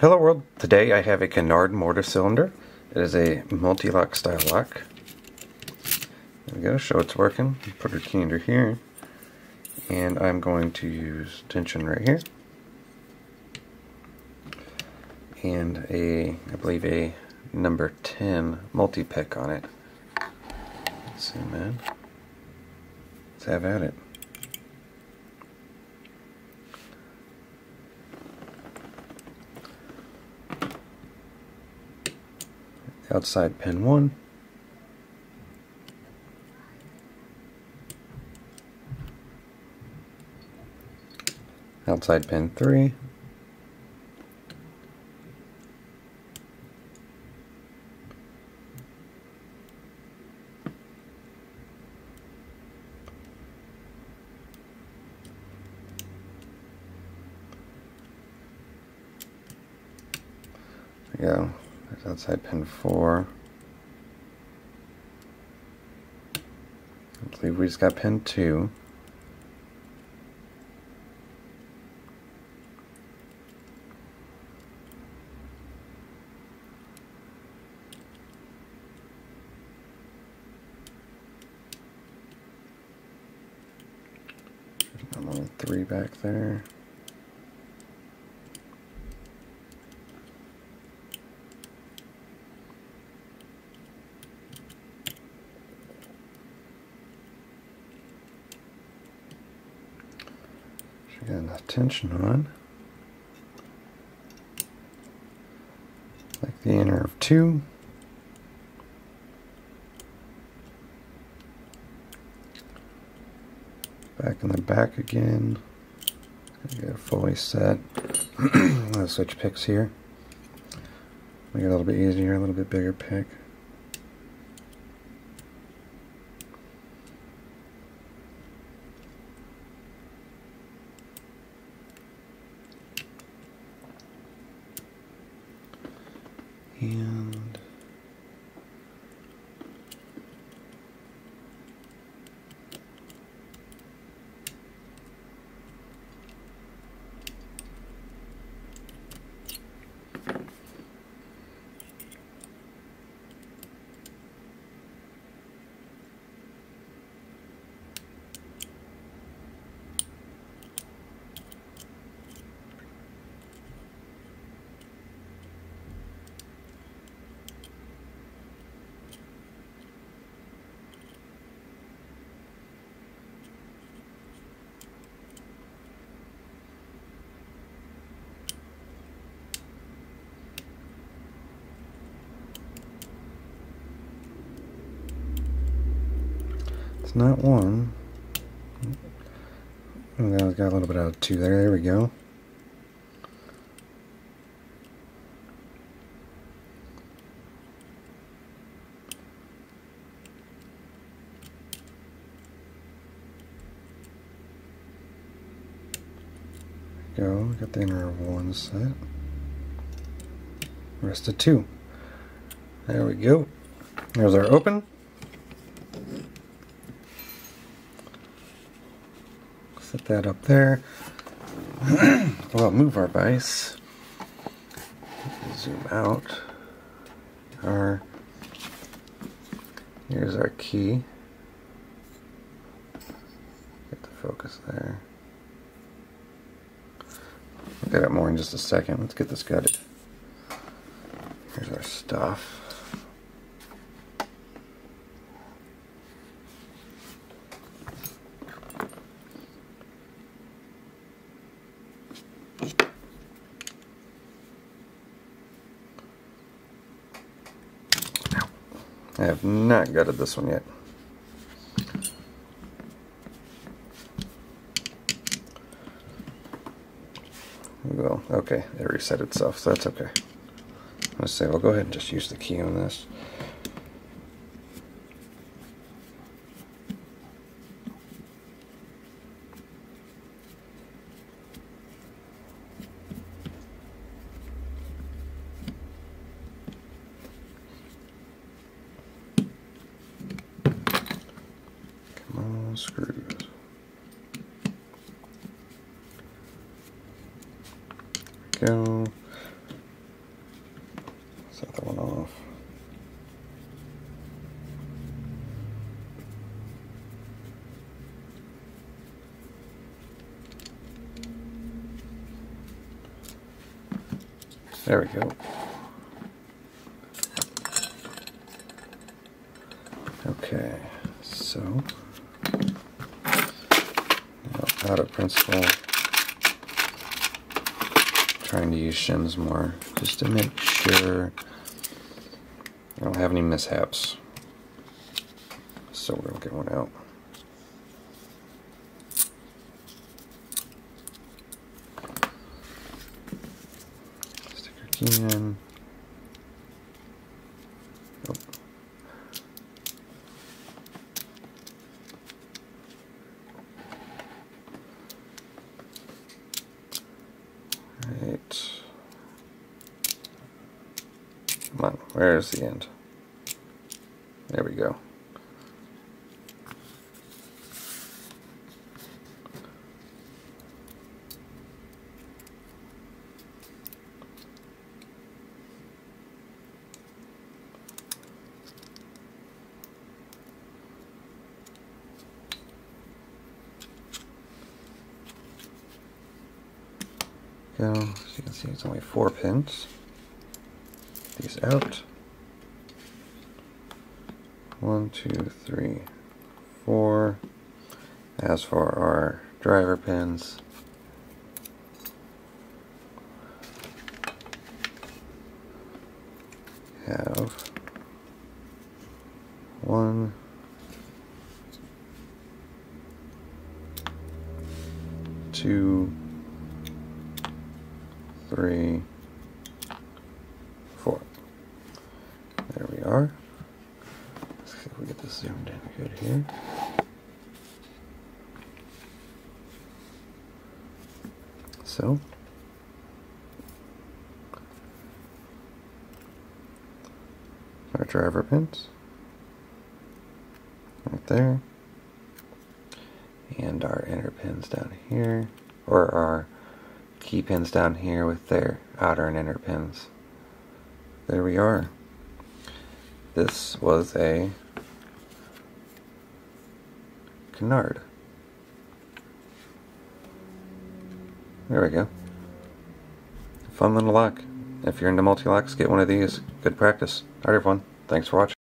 Hello world, today I have a Kenuard mortise cylinder. It is a Mul-T-Lock style lock. There we go, show it's working. Put our key under here. And I'm going to use tension right here. And a, I believe a number 10 multi-pick on it. Let's see man. Let's have at it. Outside pin 1. Outside pin 3. There we go. There's outside pin 4. I believe we just got pin 2. There's 3 back there. Again, the tension on. Like the inner of two. Back in the back again. Get fully set. Switch picks here. Make it a little bit easier, a little bit bigger pick. and It's not one. Oh, that got a little bit out of two there. There we go. Go, got the inner one set. Rest of two. There we go. There's our open. Set that up there. well, move our vise. Zoom out. Our here's our key. Get the focus there. At it more in just a second. Let's get this gutted. Here's our stuff. I have not gutted this one yet. Well, okay, it reset itself, so that's okay. Let's say, we'll go ahead and just use the key on this. all screws. Go. Set that one off. There we go. Okay, so out of principle, trying to use shims more just to make sure I don't have any mishaps. So we're gonna get one out. Stick our key in. Oh. Right. Come on, where's the end? There we go. go. As you can see, it's only four pins. These out. One, two, three, four. As for our driver pins, have one, two, three, four. There we are. We get this zoomed in good here. So, our driver pins right there, and our inner pins down here, or our key pins down here with their outer and inner pins. There we are. This was a Kenuard. There we go. Fun little lock. If you're into Mul-T-Locks, get one of these. Good practice. Alright everyone, thanks for watching.